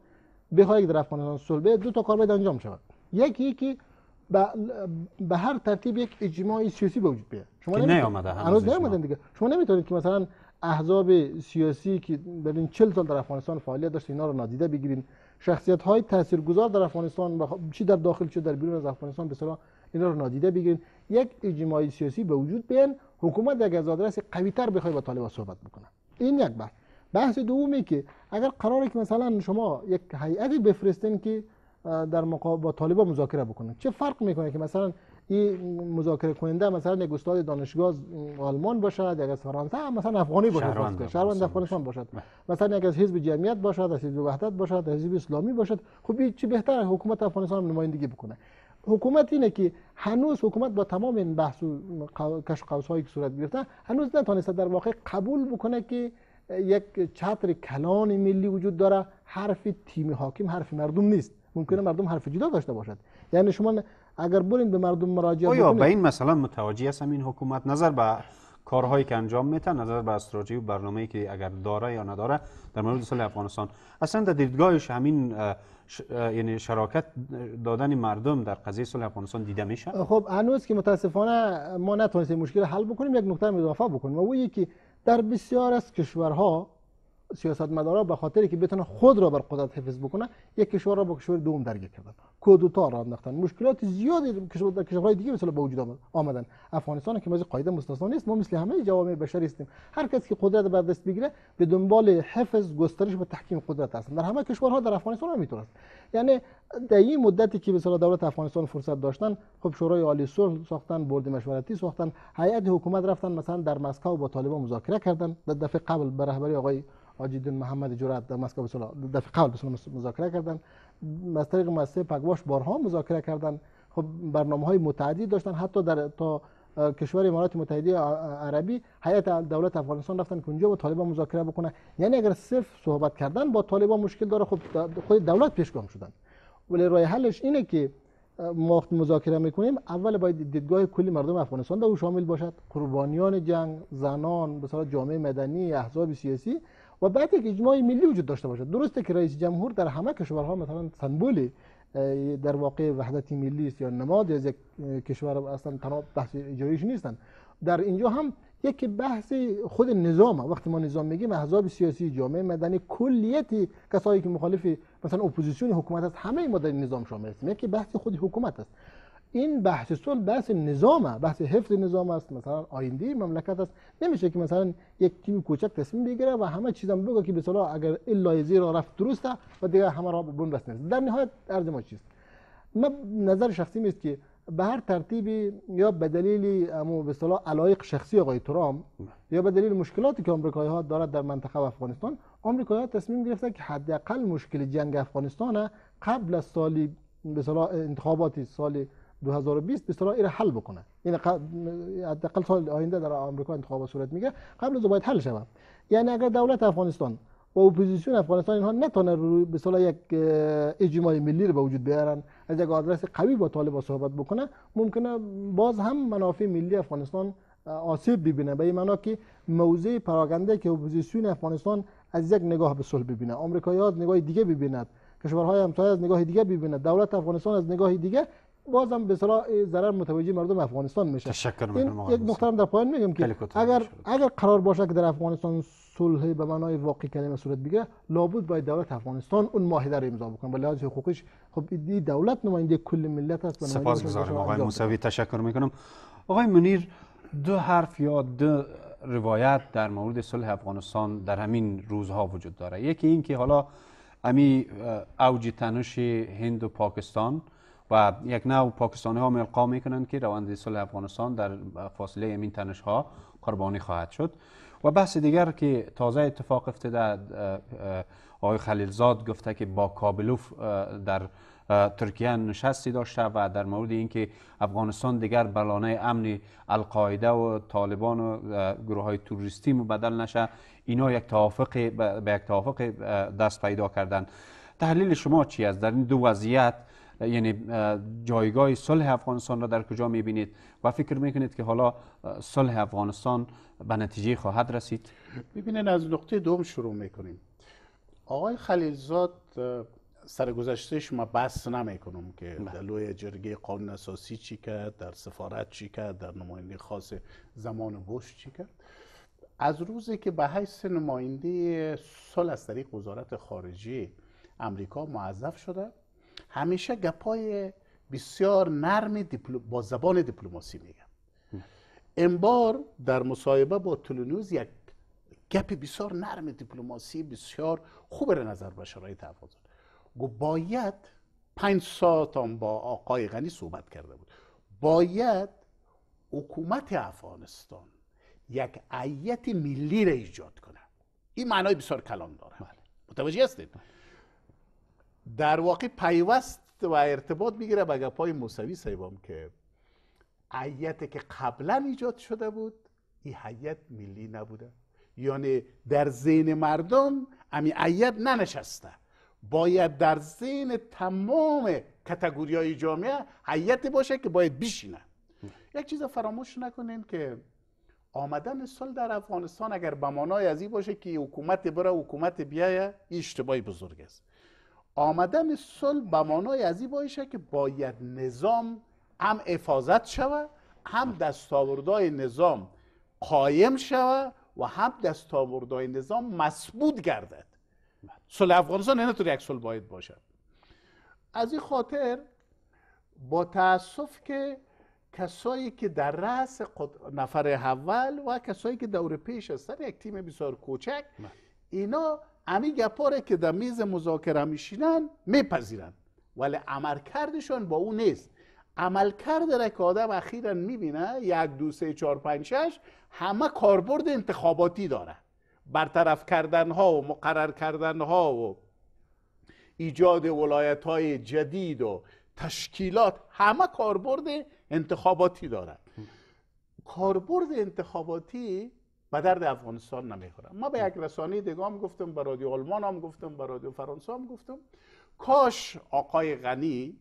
بخواد در افغانستان صلح دو تا کار باید انجام شود. یکی که به هر ترتیب یک اجماع سیاسی به وجود بیاد. شما نیامده هنوز نیامدن دیگه. شما نمی‌تونید که مثلا احزاب سیاسی که در این 40 سال در افغانستان فعالیت داشت اینا رو نادیده بگیرین. شخصیت های تاثیرگذار در افغانستان چی در داخل چه در بیرون از افغانستان به صلاح اینا رو نادیده بگیرین. یک اجماع سیاسی به وجود بیان. حکومت در از آدرس قوی تر بخواد با طالبان صحبت بکنه. این یک بحث. بحث دومی که اگر قراره که مثلا شما یک هیئتی بفرستین که در مقابل با طالبان مذاکره بکنه چه فرق می‌کنه که مثلا این مذاکره کننده مثلا یک استاد دانشگاه آلمان باشد یک از فرانسه مثلا افغانی باشد شهروند افغانستان باشد. مثلا یک از حزب جمعیت باشد از حزب وحدت باشد از حزب اسلامی باشد. خب چی بهتر حکومت افغانستان نمایندگی بکنه. حکومت اینه که هنوز حکومت با تمام این بحث و کش قوس هایی که صورت گرفته هنوز نتونسته در واقع قبول بکنه که یک چتر کلان ملی وجود داره. حرف تیم حاکم حرف مردم نیست. ممکنه مردم حرف جدا داشته باشد. یعنی شما اگر برین به مردم مراجعه آیا به این مثلا متوجه هستم؟ این حکومت نظر به کارهایی که انجام میتن نظر به استراتژی و برنامه‌ای که اگر داره یا نداره در مورد صلح افغانستان. اصلا در دیدگاهش همین یعنی شراکت دادن مردم در قضیه صلح افغانستان دیده میشه؟ خب هنوز که متاسفانه ما نتونستیم مشکل حل بکنیم یک نکته اضافه بکنیم. و او که در بسیار از کشورها سیاستمدارا به خاطری که بتونه خود را بر قدرت حفظ بکنه یک کشور را با کشور دوم درگیر کردن. کودتا را انداختن. مشکلات زیادی کشور در کشورهای دیگه مثلا به وجود آمدن. افغانستان که از قاعده مستثنا نیست ما مثل همه جوامع بشری هستیم. هر کسی که قدرت بر دست بگیره به دنبال حفظ گسترش و تحکیم قدرت هستن. در همه کشورها در افغانستان هم است یعنی در این مدتی که مثلا دولت افغانستان فرصت داشتن خب شورای عالی صلح ساختن بورد مشورتی ساختن هیئت حکومت رفتن مثلا در مسکو با طالبان مذاکره کردن. در دفعه قبل به رهبری آقای حاجی محمد جرأت در مسکو دفعه قبل مذاکره کردن از طریق مؤسسه پگواش بارها مذاکره کردن خب برنامه های متعدی داشتن حتی در تا کشور امارات متحده عربی هیئت دولت افغانستان رفتن که اونجا با طالبان مذاکره بکنه یعنی اگر صرف صحبت کردن با طالبان مشکل داره خب خود دولت پیشگام شدن ولی راه حلش اینه که ما مذاکره می‌کنیم اول باید دیدگاه کلی مردم افغانستان در شامل باشد قربانیان جنگ زنان به جامعه مدنی احزاب سیاسی و بعد یک اجماع ملی وجود داشته باشد. درسته که رئیس جمهور در همه کشورها مثلا سمبول در واقع وحدت ملی است یا نماد از یک کشور اصلا تنها بحث اجراییش نیستن. در اینجا هم یک بحث خود نظام وقتی ما نظام میگیم احزاب سیاسی جامعه مدنی کلیتی کسایی که مخالف مثلا اپوزیسیون حکومت است همه ما در نظام شامل هستیم. یکی بحث خود حکومت است. این بحث صلح بحث نظامه بحث حفظ نظام است. مثلا آینده مملکت است. نمیشه که مثلا یک تیم کوچک تصمیم بگیره و همه چیزم بگه که به اگر الا زیر رفت درسته و دیگه همه را بون بس در نهایت عرض ما چیست؟ من نظر شخصی است که به هر ترتیبی یا به دلیل امو به اصطلاح علایق شخصی آقای ترامپ یا به دلیل مشکلاتی که آمریکایی ها دارد در منطقه و افغانستان آمریکایی ها تصمیم گرفتن که حداقل مشکل جنگ افغانستان قبل از سال به انتخابات سال 2020 به اصطلاح حل بکنه. این حداقل سال آینده در آمریکا انتخابات صورت می‌گیره قبل از باید حل شود. یعنی اگر دولت افغانستان و اپوزیسیون افغانستان اینها نتونه به اصطلاح یک اجماع ملی رو به وجود بیارن از یک آدرس قوی با طالب صحبت بکنه ممکنه باز هم منافع ملی افغانستان آسیب ببینه. به این معنا که موضع پراگنده که اپوزیسیون افغانستان از یک نگاه به صلح ببینه. آمریکایی‌ها نگاه دیگه ببیند. کشورهای همسایه از نگاه دیگه ببیند. دولت افغانستان از نگاه دیگه بازم به اصطلاح ضرر متوجه مردم افغانستان میشه. تشکر می‌کنم یک نقطه در پایین میگم که اگر اگر قرار باشه که در افغانستان صلح به معنای واقعی کلمه صورت بگیره لابد باید دولت افغانستان اون معاهده رو امضا بکنه. ولی لحاظ حقوقیش خب این دولت نماینده کل ملت است. سپاسگزارم آقای موسوی تشکر می‌کنم. آقای منیر دو حرف یا دو روایت در مورد صلح افغانستان در همین روزها وجود داره. یکی این که حالا امی اوج تنش هند و پاکستان و یک نوع پاکستانی ها ملقا می‌کنند که روند صلح افغانستان در فاصله این تنش ها قربانی خواهد شد. و بحث دیگر که تازه اتفاق افتاده آقای خلیلزاد گفته که با کابلوف در ترکیه نشستی داشته و در مورد اینکه افغانستان دیگر بلانه امن القاعده و طالبان و گروه های توریستی مبدل نشه اینا یک توافق به یک توافق دست پیدا کردن تحلیل شما چی است؟ در این دو وضعیت یعنی جایگاه صلح افغانستان را در کجا می‌بینید؟ و فکر می‌کنید که حالا صلح افغانستان به نتیجه خواهد رسید؟ ببینید از نقطه دوم شروع می‌کنیم. آقای خلیلزاد سرگذشتهش ما بحث نمی کنم که بله. در لوی جرگه قانون اساسی چی کرد در سفارت چی کرد در نماینده خاص زمان بوش چی کرد. از روزی که به حیث نماینده صلح از طریق وزارت خارجه امریکا معذف شده. همیشه گپای بسیار نرم با زبان دیپلماسی میگم. امبار در مصاحبه با تلونوز یک گپ بسیار نرم دیپلماسی بسیار خوب به نظر به شرایط افغانستان گو باید پنج ساعت با آقای غنی صحبت کرده بود. باید حکومت افغانستان یک عیت ملی را ایجاد کنه. این معنای بسیار کلان داره. بله. متوجه هستید؟ در واقع پیوست و ارتباط می‌گیره به گپای موسوی صاحبم که عیت که قبلا ایجاد شده بود این حیت ملی نبوده. یعنی در ذهن مردم امی عیت ننشسته. باید در ذهن تمام کتگوری های جامعه حیت باشه که باید بشینه یک چیز فراموش نکنین که آمدن صلح در افغانستان اگر به معنای از باشه که حکومت بره حکومت بیایه اشتباهی بزرگ است. آمدن صلح به معنای از این باشه که باید نظام هم افاظت شوه هم دستاوردهای نظام قایم شوه و هم دستاوردهای نظام مسبود گردد. صلح افغانستان نه یک صلح باید باشد. از این خاطر با تاسف که کسایی که در رأس نفر اول و کسایی که دور پیش هستن یک تیم بسیار کوچک اینا امی گپاره که در میز مذاکره میشینن میپذیرن. ولی عملکردشان با اون نیست. عملکرد را که آدم اخیرا می‌بینه یک دو سه چهار پنج شش همه کاربرد انتخاباتی داره. برطرف کردن ها و مقرر کردن ها و ایجاد ولایت های جدید و تشکیلات همه کاربرد انتخاباتی دارد کاربرد انتخاباتی به درد افغانستان نمی‌خوره ما به یک رسانه دیگه هم گفتم به رادیو آلمان هم گفتم به رادیو فرانسه هم گفتم. کاش آقای غنی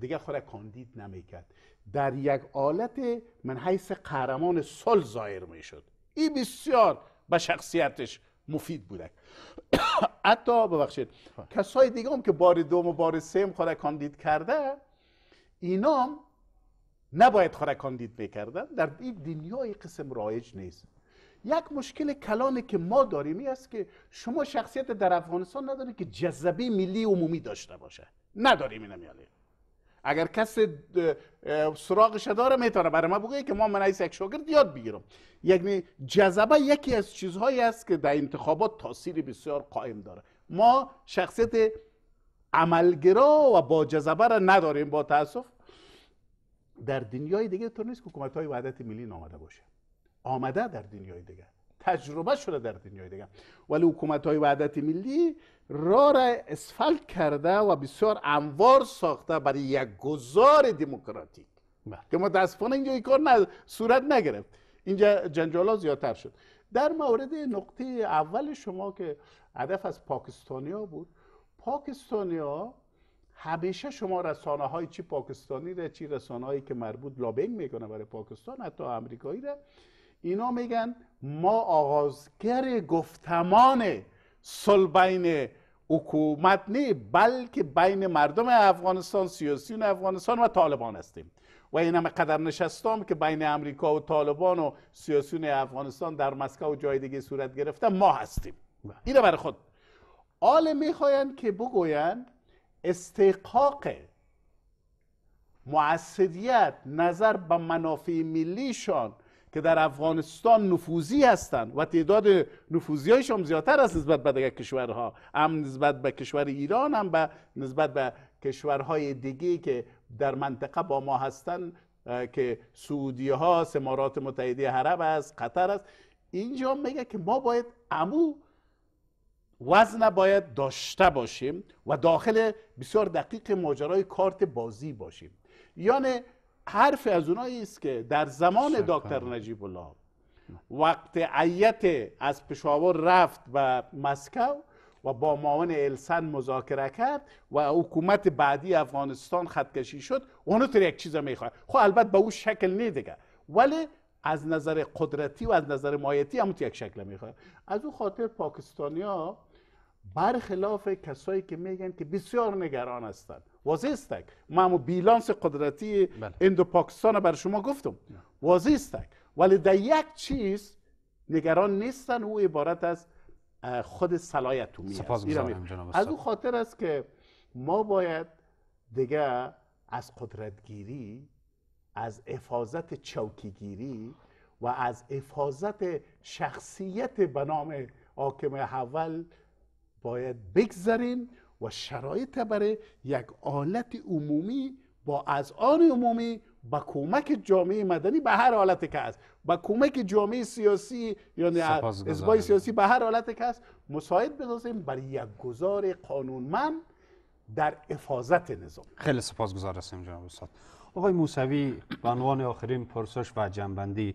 دیگه خود کاندید نمی‌کرد. در یک حالت من حیث قهرمان صلح ظاهر می‌شد. این بسیار به شخصیتش مفید بوده *coughs* حتی ببخشید کسای دیگه هم که بار دوم و بار سیم خود کاندید کرده اینا نباید خود کاندید می‌کردن. در این دنیای قسم رایج نیست. یک مشکل کلانه که ما داریم این است که شما شخصیت در افغانستان ندارید که جذبه ملی عمومی داشته باشه. نداریم این میاله اگر کس سراغش داره می‌تونه برای ما بگه که ما من یک شاگرد یاد بگیرم. یعنی جذبه یکی از چیزهایی است که در انتخابات تاثیر بسیار قائم داره. ما شخصیت عملگرا و با جذبه را نداریم با تاسف در دنیای دیگه طور نیست که حکومت های وحدت ملی آمده باشه. آمده در دنیای دیگه تجربه شده در دنیای دیگه ولی حکومت های وحدت ملی را را اسفلت کرده و بسیار انوار ساخته برای یک گذار دموکراتیک. بله. که متاسفانه اینجا کار نه صورت نگرفت. اینجا جنجالا زیادتر شد. در مورد نقطه اول شما که هدف از پاکستانیا بود پاکستانیا همیشه شما رسانه های چی پاکستانی را چی رسانه هایی که مربوط لابینگ می‌کنه برای پاکستان حتی امریکایی را اینا میگن ما آغازگر گفتمان صلح بین حکومت نه بلکه بین مردم افغانستان سیاسیون افغانستان و طالبان هستیم. و این همه قدر نشستم که بین امریکا و طالبان و سیاسیون افغانستان در مسکو و جای دیگه صورت گرفته ما هستیم. اینه برای خود. آل می‌خواین که بگویند استحقاق معصدیت نظر به منافع ملیشان که در افغانستان نفوذی هستند و تعداد نفوذی هایشان زیادتر است نسبت به دیگر کشورها. هم نسبت به کشور ایران هم به نسبت به کشورهای دیگه که در منطقه با ما هستند که سعودی ها امارات متحده عرب است قطر است. اینجا میگه که ما باید امو وزن باید داشته باشیم و داخل بسیار دقیق ماجرای کارت بازی باشیم. یعنی حرف از اونایی است که در زمان دکتر نجیب الله وقت عیت از پشاور رفت به مسکو و با معاون السن مذاکره کرد و حکومت بعدی افغانستان خطکشی شد اونو تو یک چیز می‌خواد. خب البته به اون شکل نه دیگه. ولی از نظر قدرتی و از نظر مایتی هم یک شکل می‌خواد. از اون خاطر پاکستانیا برخلاف کسایی که میگن که بسیار نگران هستند واضح است ما بیلانس قدرتی بله. اندو پاکستان بر شما گفتم. واضح است ولی در یک چیز نگران نیستن او عبارت از خود صلاحیت از او خاطر است که ما باید دیگه از قدرتگیری از افاظت چوکیگیری و از افاظت شخصیت به نام حاکم اول باید بگذاریم و شرایط برای یک آلت عمومی با از آن عمومی با کمک جامعه مدنی به هر حالت که هست. با کمک جامعه سیاسی یعنی ازبای سیاسی به هر حالت که هست مساعد بسازیم برای یک گذار قانونمند در افاظت نظام. خیلی سپاسگزار هستیم جناب استاد. آقای موسوی به عنوان آخرین پرسش و جنبندی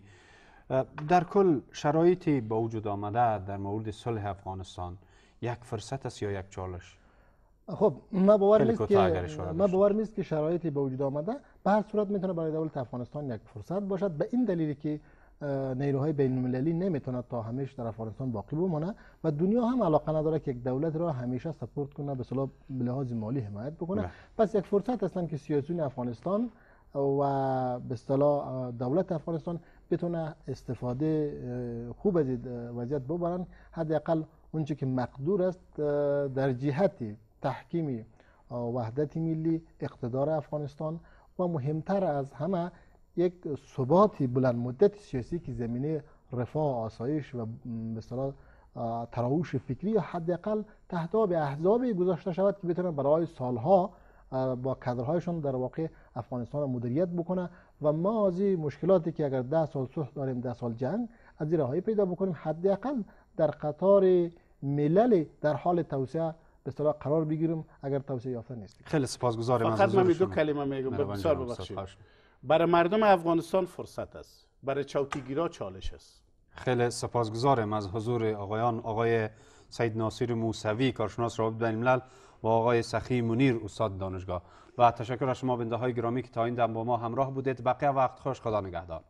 در کل شرایطی با وجود آمده در مورد صلح افغانستان یک فرصت است یا یک چالش؟ خب ما باور نیست که ما باور نیست که شرایطی به وجود آمده. به هر صورت می‌تونه برای دولت افغانستان یک فرصت باشد. به این دلیلی که نیروهای بین المللی نمی‌تونه تا همیشه در افغانستان باقی بمانه و دنیا هم علاقه نداره که یک دولت را همیشه سپورت کنه به صلاح به لحاظ مالی حمایت بکنه. بله. پس یک فرصت هستن که سیاسیون افغانستان و به اصطلاح دولت افغانستان بتونه استفاده خوب از وضعیت ببرن. حداقل اونچه که مقدور است در جهت تحکیم وحدت ملی اقتدار افغانستان و مهمتر از همه یک ثبات بلند مدت سیاسی که زمینه رفاه آسایش و م، به اصطلاح اه، تراوش فکری یا حداقل تهداب احزابی گذاشته شود که بتونن برای سالها با کادرهایشان در واقع افغانستان را مدیریت بکنه و ما از مشکلاتی که اگر ده سال صلح داریم ده سال جنگ از این پیدا بکنیم. حداقل در قطار ملل در حال توسعه به اصطلاح قرار بگیریم اگر توسعه یافته نیستیم. خیلی سپاسگزارم از فقط من حضور دو. کلمه میگم. بسیار ببخشید. برای مردم افغانستان فرصت است. برای چوکیگیرا چالش است. خیلی سپاسگزارم از حضور آقایان. آقای سید ناصر موسوی کارشناس روابط بین الملل و آقای سخی منیر استاد دانشگاه. و تشکر از شما بنده های گرامی که تا این دم با ما همراه بودید. بقیه وقت خوش خدا نگهدار.